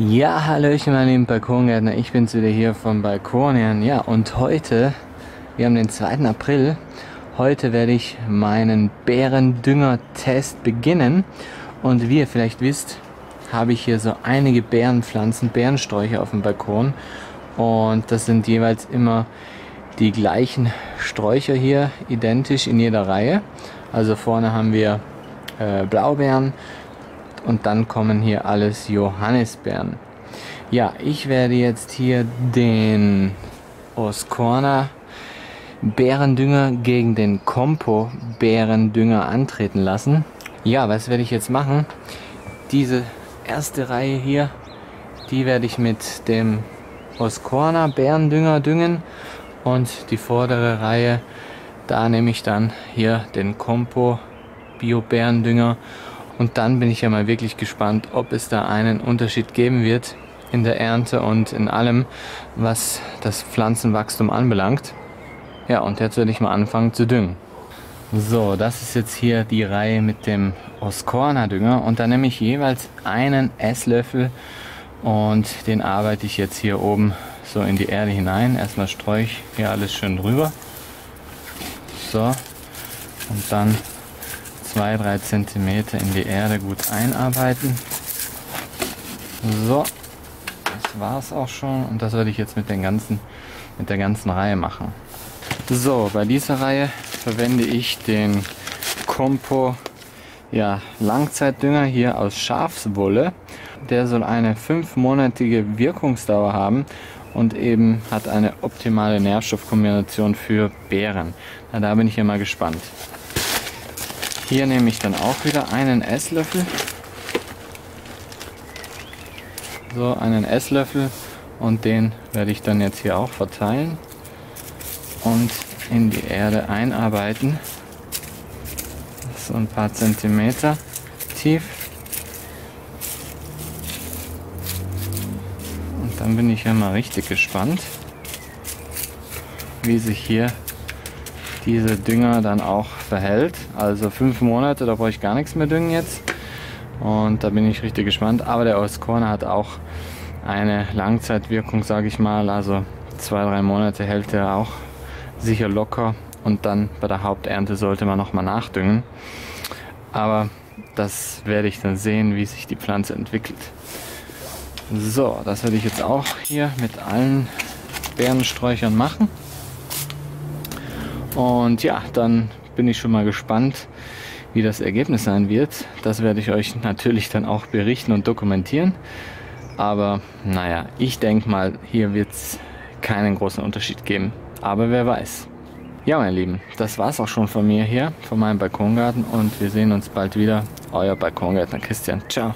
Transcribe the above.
Ja, hallöchen meine lieben Balkongärtner, ich bin's wieder hier vom Balkonieren. Ja, und heute, wir haben den 2. April, heute werde ich meinen Bärendünger-Test beginnen. Und wie ihr vielleicht wisst, habe ich hier so einige Bärenpflanzen, Bärensträucher auf dem Balkon. Und das sind jeweils immer die gleichen Sträucher hier, identisch in jeder Reihe. Also vorne haben wir äh, Blaubeeren, und dann kommen hier alles Johannisbeeren. Ja, ich werde jetzt hier den Oscorna Bärendünger gegen den Compo Bärendünger antreten lassen. Ja, was werde ich jetzt machen? Diese erste Reihe hier, die werde ich mit dem Oscorna Bärendünger düngen und die vordere Reihe, da nehme ich dann hier den Compo Bio Bärendünger und dann bin ich ja mal wirklich gespannt, ob es da einen Unterschied geben wird in der Ernte und in allem, was das Pflanzenwachstum anbelangt. Ja, und jetzt werde ich mal anfangen zu düngen. So, das ist jetzt hier die Reihe mit dem Oscorna Dünger und da nehme ich jeweils einen Esslöffel und den arbeite ich jetzt hier oben so in die Erde hinein. Erstmal streue ich hier alles schön drüber. So, und dann 2-3 cm in die Erde gut einarbeiten. So, das war es auch schon und das werde ich jetzt mit, den ganzen, mit der ganzen Reihe machen. So, bei dieser Reihe verwende ich den Compo ja, Langzeitdünger hier aus Schafswolle. Der soll eine fünfmonatige Wirkungsdauer haben und eben hat eine optimale Nährstoffkombination für Beeren. Na, da bin ich ja mal gespannt. Hier nehme ich dann auch wieder einen Esslöffel. So, einen Esslöffel und den werde ich dann jetzt hier auch verteilen und in die Erde einarbeiten. So ein paar Zentimeter tief. Und dann bin ich ja mal richtig gespannt, wie sich hier diese Dünger dann auch verhält. Also fünf Monate, da brauche ich gar nichts mehr düngen jetzt. Und da bin ich richtig gespannt. Aber der Oscorner hat auch eine Langzeitwirkung, sage ich mal. Also zwei, drei Monate hält er auch sicher locker. Und dann bei der Haupternte sollte man nochmal nachdüngen. Aber das werde ich dann sehen, wie sich die Pflanze entwickelt. So, das werde ich jetzt auch hier mit allen Beerensträuchern machen. Und ja, dann bin ich schon mal gespannt, wie das Ergebnis sein wird. Das werde ich euch natürlich dann auch berichten und dokumentieren. Aber naja, ich denke mal, hier wird es keinen großen Unterschied geben. Aber wer weiß. Ja, meine Lieben, das war es auch schon von mir hier, von meinem Balkongarten. Und wir sehen uns bald wieder. Euer Balkongärtner Christian. Ciao.